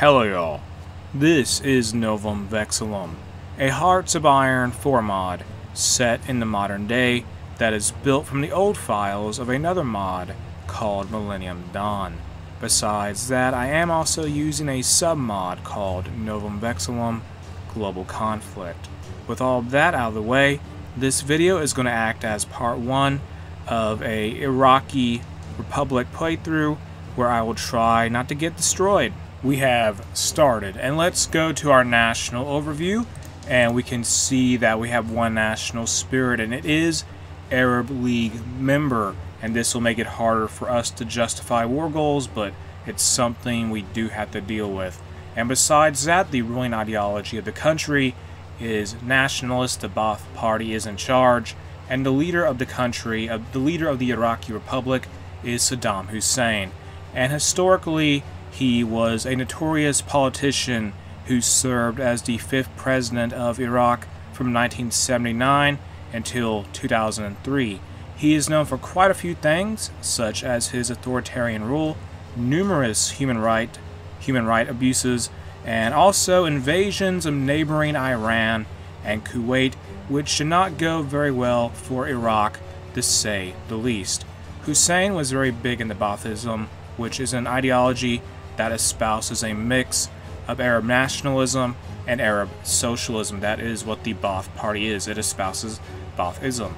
Hello, y'all. This is Novum Vexillum, a Hearts of Iron 4 mod set in the modern day that is built from the old files of another mod called Millennium Dawn. Besides that, I am also using a sub-mod called Novum Vexillum Global Conflict. With all that out of the way, this video is going to act as part 1 of a Iraqi Republic playthrough where I will try not to get destroyed. We have started, and let's go to our national overview, and we can see that we have one national spirit, and it is Arab League member, and this will make it harder for us to justify war goals, but it's something we do have to deal with. And besides that, the ruling ideology of the country is nationalist, the Ba'ath Party is in charge, and the leader of the country, uh, the leader of the Iraqi Republic, is Saddam Hussein. And historically, he was a notorious politician who served as the fifth president of Iraq from 1979 until 2003. He is known for quite a few things, such as his authoritarian rule, numerous human right human right abuses, and also invasions of neighboring Iran and Kuwait, which should not go very well for Iraq, to say the least. Hussein was very big into Baathism, which is an ideology that espouses a mix of Arab nationalism and Arab socialism. That is what the Ba'ath Party is. It espouses Baathism.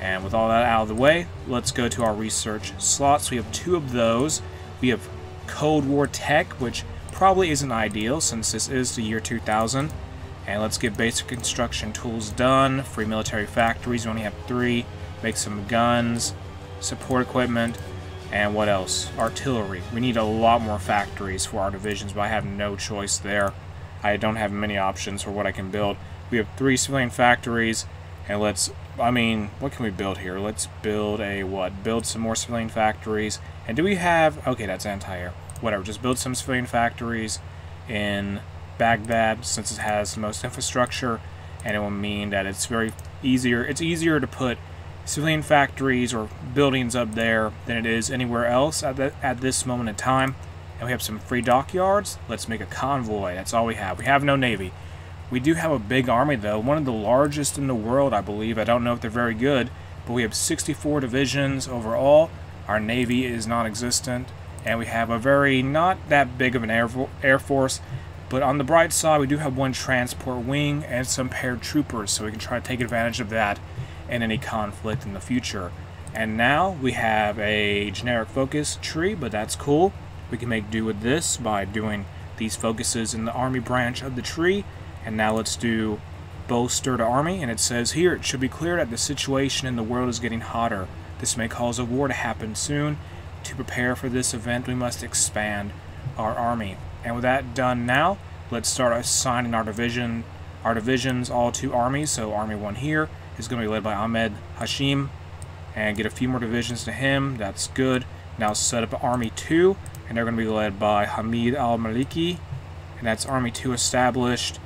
And with all that out of the way, let's go to our research slots. We have two of those. We have Cold War Tech, which probably isn't ideal since this is the year 2000. And let's get basic construction tools done. Free military factories, we only have three. Make some guns, support equipment, and what else? Artillery. We need a lot more factories for our divisions, but I have no choice there. I don't have many options for what I can build. We have three civilian factories, and let's, I mean, what can we build here? Let's build a, what? Build some more civilian factories. And do we have, okay, that's anti-air. Whatever, just build some civilian factories in Baghdad, since it has the most infrastructure, and it will mean that it's very easier, it's easier to put civilian factories or buildings up there than it is anywhere else at, the, at this moment in time. And we have some free dockyards. Let's make a convoy. That's all we have. We have no navy. We do have a big army, though. One of the largest in the world, I believe. I don't know if they're very good, but we have 64 divisions overall. Our navy is non-existent. And we have a very, not that big of an air, air force. But on the bright side, we do have one transport wing and some paratroopers, so we can try to take advantage of that in any conflict in the future. And now we have a generic focus tree, but that's cool. We can make do with this by doing these focuses in the army branch of the tree. And now let's do bolster to army. And it says here, it should be clear that the situation in the world is getting hotter. This may cause a war to happen soon. To prepare for this event, we must expand our army. And with that done now, let's start assigning our division, our divisions all to armies. So Army 1 here, is going to be led by Ahmed Hashim and get a few more divisions to him. That's good. Now set up Army 2, and they're going to be led by Hamid al-Maliki, and that's Army 2 established.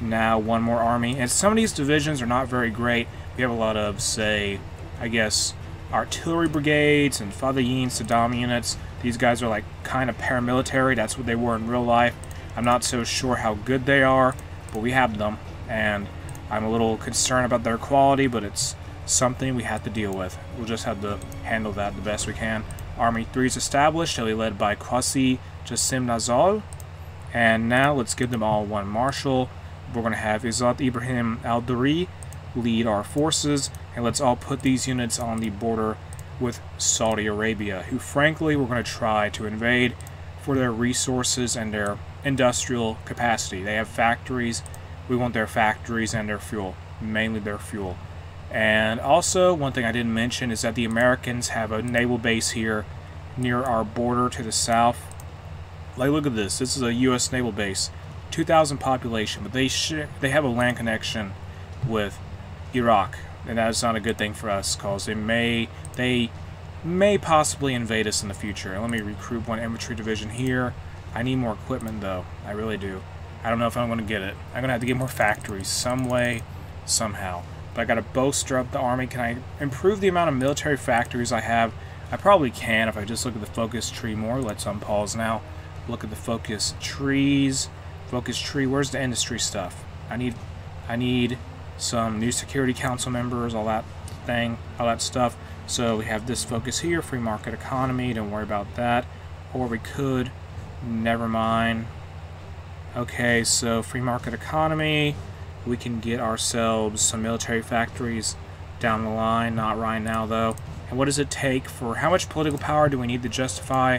Now one more army. And some of these divisions are not very great. We have a lot of, say, I guess, artillery brigades and Fadayin Saddam units. These guys are like kind of paramilitary. That's what they were in real life. I'm not so sure how good they are, but we have them. And I'm a little concerned about their quality, but it's something we have to deal with. We'll just have to handle that the best we can. Army 3 is established, he'll be led by Qasi Jassim Nazal. And now let's give them all one marshal. We're going to have Izzat Ibrahim al-Duri lead our forces, and let's all put these units on the border with Saudi Arabia, who frankly we're going to try to invade for their resources and their industrial capacity. They have factories we want their factories and their fuel, mainly their fuel. And also, one thing I didn't mention is that the Americans have a naval base here near our border to the south. Like, look at this. This is a U.S. naval base. 2,000 population, but they they have a land connection with Iraq, and that is not a good thing for us because they may they may possibly invade us in the future. Let me recruit one infantry division here. I need more equipment though. I really do. I don't know if I'm going to get it. I'm going to have to get more factories some way, somehow. But I got to bolster up the army. Can I improve the amount of military factories I have? I probably can if I just look at the focus tree more. Let's unpause now. Look at the focus trees. Focus tree. Where's the industry stuff? I need, I need some new Security Council members, all that thing, all that stuff. So we have this focus here, free market economy. Don't worry about that. Or we could, never mind. Okay, so free market economy. We can get ourselves some military factories down the line. Not right now, though. And what does it take for... How much political power do we need to justify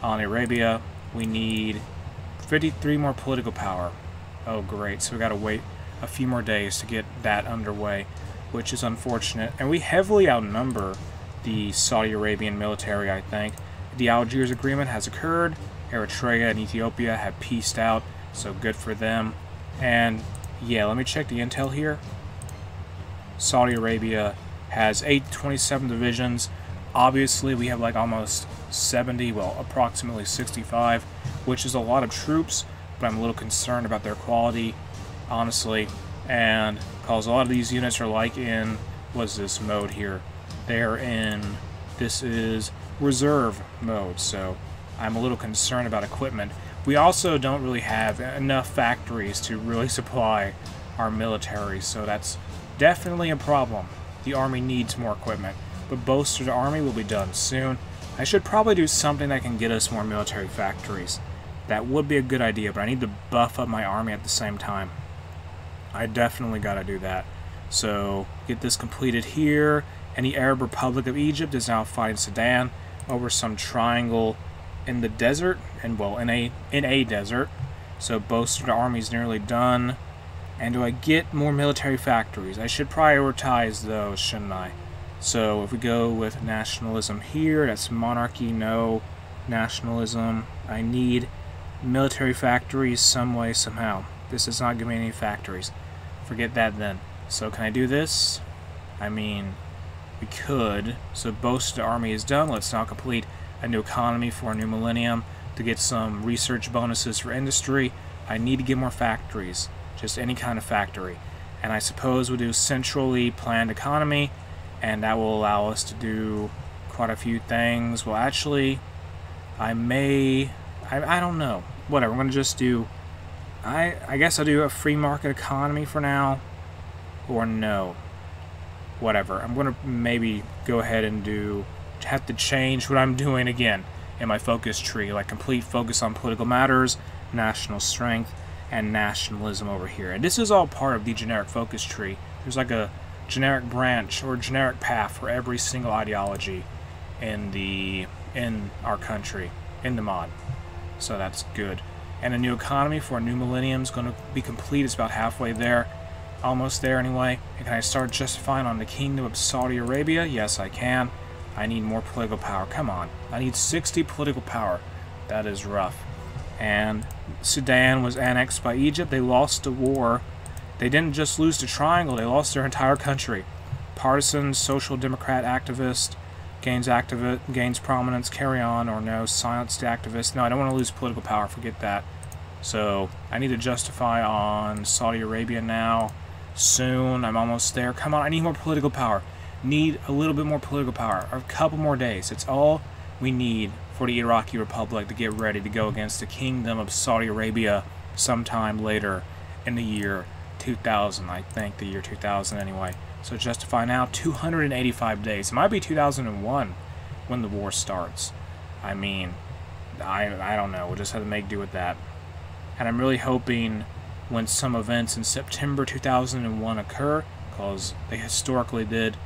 on Arabia? We need 53 more political power. Oh, great. So we got to wait a few more days to get that underway, which is unfortunate. And we heavily outnumber the Saudi Arabian military, I think. The Algiers Agreement has occurred. Eritrea and Ethiopia have pieced out, so good for them. And yeah, let me check the intel here. Saudi Arabia has 827 divisions. Obviously, we have like almost 70, well, approximately 65, which is a lot of troops, but I'm a little concerned about their quality, honestly. And because a lot of these units are like in, what's this mode here? They're in, this is reserve mode, so I'm a little concerned about equipment. We also don't really have enough factories to really supply our military, so that's definitely a problem. The army needs more equipment, but bolstered army will be done soon. I should probably do something that can get us more military factories. That would be a good idea, but I need to buff up my army at the same time. I definitely gotta do that. So, get this completed here. The Arab Republic of Egypt is now fighting Sudan over some triangle in the desert, and well, in a in a desert. So bolstered army's nearly done. And do I get more military factories? I should prioritize those, shouldn't I? So if we go with nationalism here, that's monarchy, no. Nationalism, I need military factories some way, somehow. This is not give me any factories. Forget that then. So can I do this? I mean, we could. So boasted army is done. Let's now complete a new economy for a new millennium to get some research bonuses for industry. I need to get more factories, just any kind of factory. And I suppose we'll do centrally planned economy, and that will allow us to do quite a few things. Well, actually, I may, I, I don't know. Whatever, I'm going to just do, I, I guess I'll do a free market economy for now, or no. Whatever, I'm going to maybe go ahead and do have to change what I'm doing again in my focus tree, like complete focus on political matters, national strength, and nationalism over here. And this is all part of the generic focus tree. There's like a generic branch or generic path for every single ideology in the in our country, in the mod. So that's good. And a new economy for a new millennium is going to be complete. It's about halfway there. Almost there anyway. And can I start justifying on the Kingdom of Saudi Arabia? Yes, I can. I need more political power. Come on. I need 60 political power. That is rough. And Sudan was annexed by Egypt. They lost the war. They didn't just lose the triangle, they lost their entire country. Partisan, social democrat activist, gains activist, gains prominence, carry on, or no, silence the activist. No, I don't want to lose political power, forget that. So, I need to justify on Saudi Arabia now. Soon, I'm almost there. Come on, I need more political power need a little bit more political power, a couple more days. It's all we need for the Iraqi Republic to get ready to go against the Kingdom of Saudi Arabia sometime later in the year 2000. I think the year 2000 anyway. So justify now 285 days. It might be 2001 when the war starts. I mean, I, I don't know. We'll just have to make do with that. And I'm really hoping when some events in September 2001 occur, because they historically did,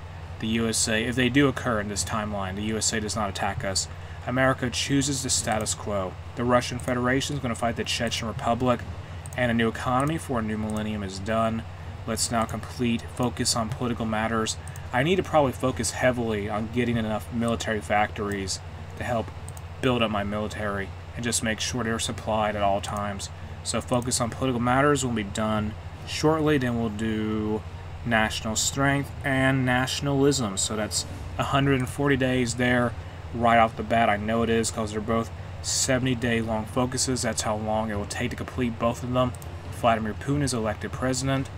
the USA, if they do occur in this timeline, the USA does not attack us. America chooses the status quo. The Russian Federation is going to fight the Chechen Republic, and a new economy for a new millennium is done. Let's now complete focus on political matters. I need to probably focus heavily on getting enough military factories to help build up my military and just make sure they're supplied at all times. So focus on political matters will be done shortly. Then we'll do national strength and nationalism. So that's 140 days there right off the bat. I know it is because they're both 70 day long focuses. That's how long it will take to complete both of them. Vladimir Putin is elected president.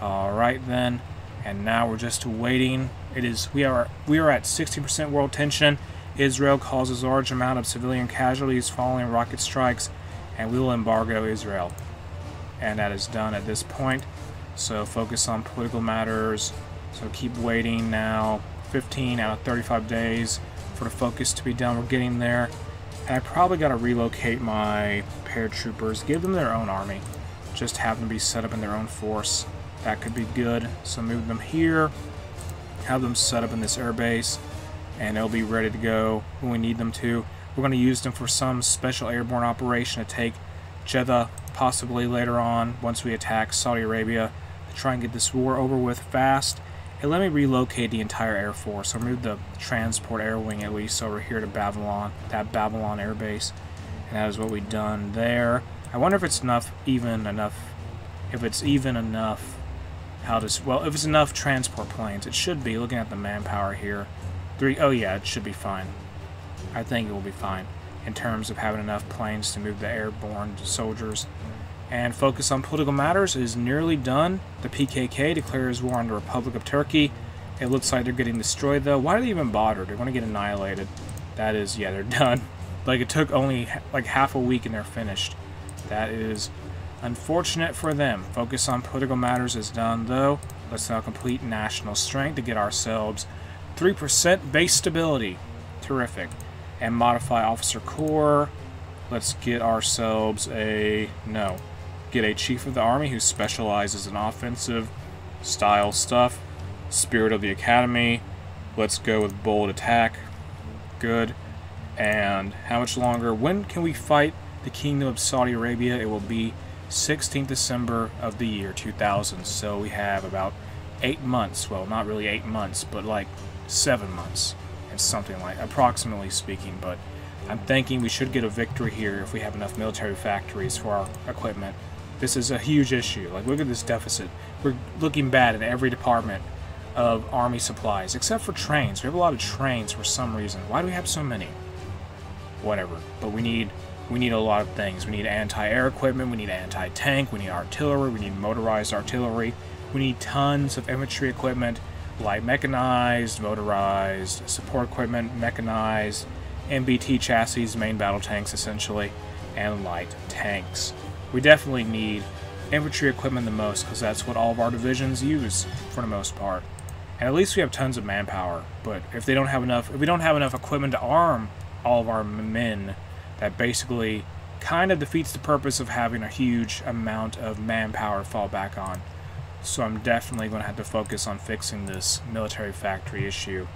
All right then. And now we're just waiting. It is we are we are at 60% world tension. Israel causes large amount of civilian casualties following rocket strikes and we will embargo Israel. And that is done at this point. So focus on political matters. So keep waiting now. 15 out of 35 days for the focus to be done. We're getting there. And I probably got to relocate my paratroopers, give them their own army. Just have them be set up in their own force. That could be good. So move them here, have them set up in this airbase, and they'll be ready to go when we need them to. We're going to use them for some special airborne operation to take Jeddah, possibly later on, once we attack Saudi Arabia, try and get this war over with fast and let me relocate the entire Air Force. I'll move the transport air wing at least over here to Babylon, that Babylon air base. And that is what we've done there. I wonder if it's enough, even enough, if it's even enough, how to, well, if it's enough transport planes. It should be, looking at the manpower here. Three, oh yeah, it should be fine. I think it will be fine in terms of having enough planes to move the airborne soldiers and focus on political matters is nearly done. The PKK declares war on the Republic of Turkey. It looks like they're getting destroyed, though. Why do they even bother? They're going to get annihilated. That is, yeah, they're done. Like, it took only, like, half a week and they're finished. That is unfortunate for them. Focus on political matters is done, though. Let's now complete national strength to get ourselves 3% base stability. Terrific. And modify officer corps. Let's get ourselves a... no get a chief of the army who specializes in offensive style stuff. Spirit of the Academy. Let's go with bold attack. Good. And how much longer? When can we fight the Kingdom of Saudi Arabia? It will be 16th December of the year 2000. So we have about eight months. Well, not really eight months, but like seven months. And something like, approximately speaking. But I'm thinking we should get a victory here if we have enough military factories for our equipment. This is a huge issue. Like, look at this deficit. We're looking bad in every department of Army supplies, except for trains. We have a lot of trains for some reason. Why do we have so many? Whatever. But we need we need a lot of things. We need anti-air equipment. We need anti-tank. We need artillery. We need motorized artillery. We need tons of infantry equipment, light mechanized, motorized, support equipment, mechanized, MBT chassis, main battle tanks essentially, and light tanks. We definitely need infantry equipment the most because that's what all of our divisions use for the most part. And at least we have tons of manpower. But if they don't have enough, if we don't have enough equipment to arm all of our men, that basically kind of defeats the purpose of having a huge amount of manpower to fall back on. So I'm definitely going to have to focus on fixing this military factory issue.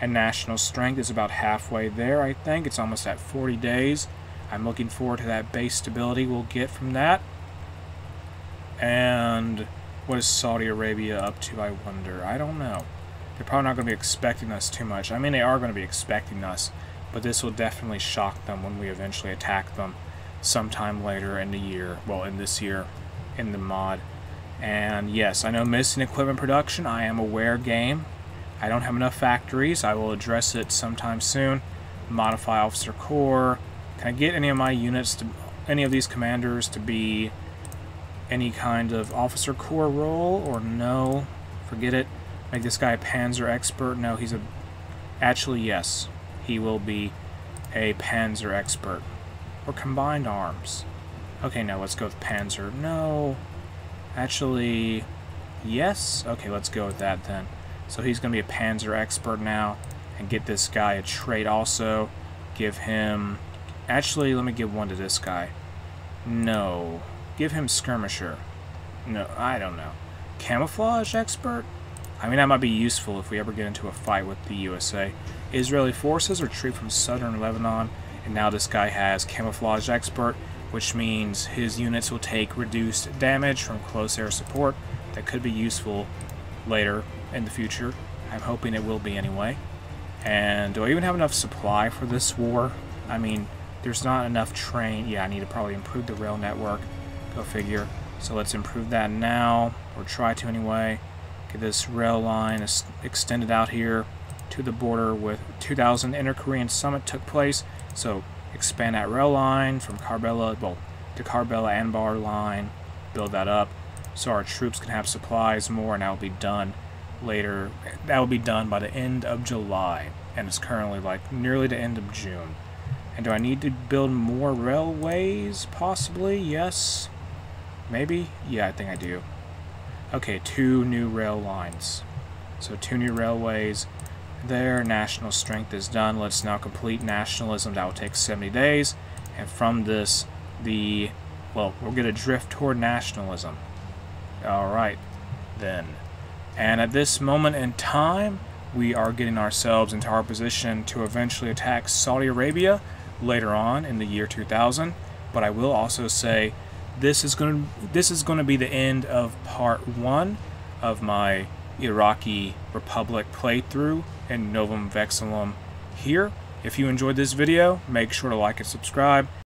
And national strength is about halfway there, I think. It's almost at 40 days. I'm looking forward to that base stability we'll get from that. And what is Saudi Arabia up to, I wonder? I don't know. They're probably not going to be expecting us too much. I mean, they are going to be expecting us, but this will definitely shock them when we eventually attack them sometime later in the year. Well, in this year, in the mod. And yes, I know missing equipment production. I am aware game. I don't have enough factories. I will address it sometime soon. Modify Officer Corps. Can I get any of my units to, any of these commanders to be any kind of officer corps role, or no? Forget it. Make this guy a panzer expert. No, he's a... Actually, yes. He will be a panzer expert. Or combined arms. Okay, now let's go with panzer. No. Actually, yes? Okay, let's go with that then. So he's going to be a panzer expert now. And get this guy a trait also. Give him Actually, let me give one to this guy. No. Give him Skirmisher. No, I don't know. Camouflage expert? I mean, that might be useful if we ever get into a fight with the USA. Israeli forces retreat from southern Lebanon, and now this guy has Camouflage expert, which means his units will take reduced damage from close air support. That could be useful later in the future. I'm hoping it will be anyway. And do I even have enough supply for this war? I mean, there's not enough train. Yeah, I need to probably improve the rail network. Go figure. So let's improve that now, or try to anyway. Get this rail line extended out here to the border with 2000 Inter-Korean Summit took place. So expand that rail line from Karbala, well, to Karbala Anbar line, build that up so our troops can have supplies more, and that will be done later. That will be done by the end of July, and it's currently like nearly the end of June. And do I need to build more railways? Possibly, yes. Maybe? Yeah, I think I do. Okay, two new rail lines. So two new railways. There, national strength is done. Let's now complete nationalism. That will take 70 days. And from this, the, well, we're going to drift toward nationalism. Alright, then. And at this moment in time, we are getting ourselves into our position to eventually attack Saudi Arabia later on in the year 2000. But I will also say this is going to this is going to be the end of part one of my Iraqi Republic playthrough in Novum Vexillum here. If you enjoyed this video, make sure to like and subscribe.